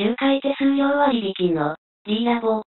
周回手数料割引の D ラボ。